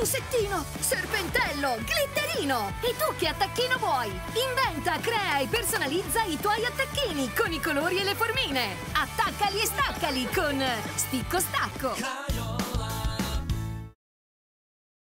insettino, serpentello, glitterino. E tu che attacchino vuoi? Inventa, crea e personalizza i tuoi attacchini con i colori e le formine. Attaccali e staccali con Sticco Stacco.